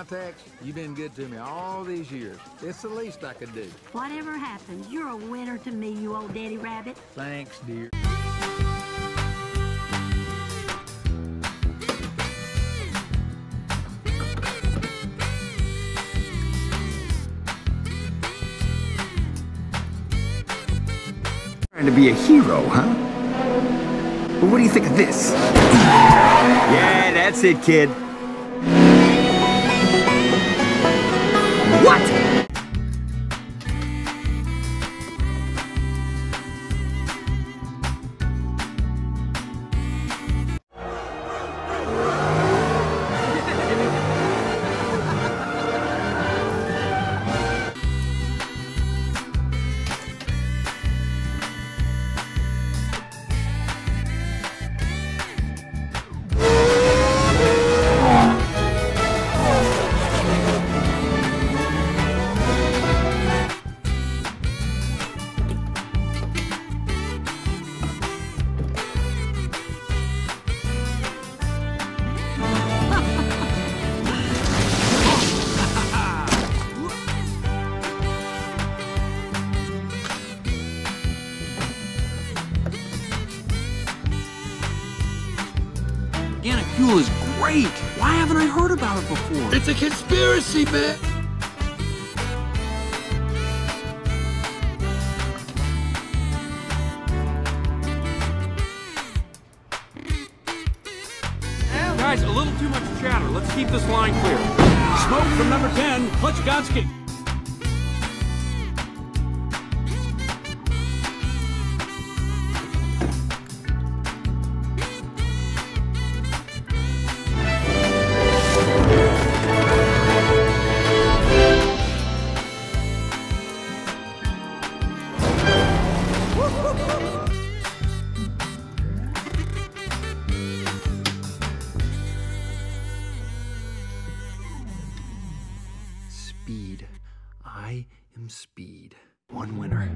Now, Tex, you've been good to me all these years. It's the least I could do. Whatever happens, you're a winner to me, you old daddy rabbit. Thanks, dear. Trying to be a hero, huh? Well, what do you think of this? Yeah, that's it, kid. Fuel is great. Why haven't I heard about it before? It's a conspiracy, man. Guys, a little too much chatter. Let's keep this line clear. Smoke from number 10, Hutchgodsky. Speed. Speed. One winner,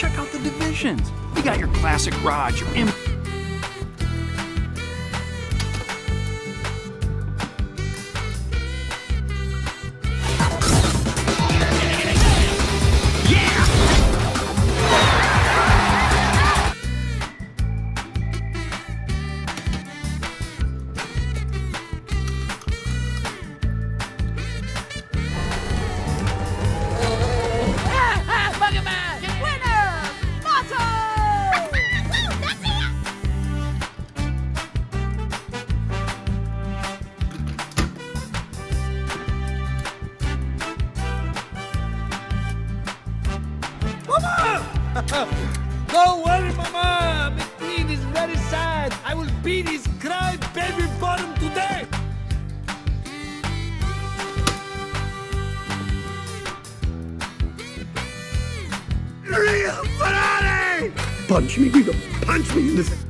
Check out the divisions. You got your classic Raj, your M. Don't worry, Mama. McQueen is very sad. I will beat his cry baby bottom today. Real Ferrari! Punch me, Guido. Punch me in the.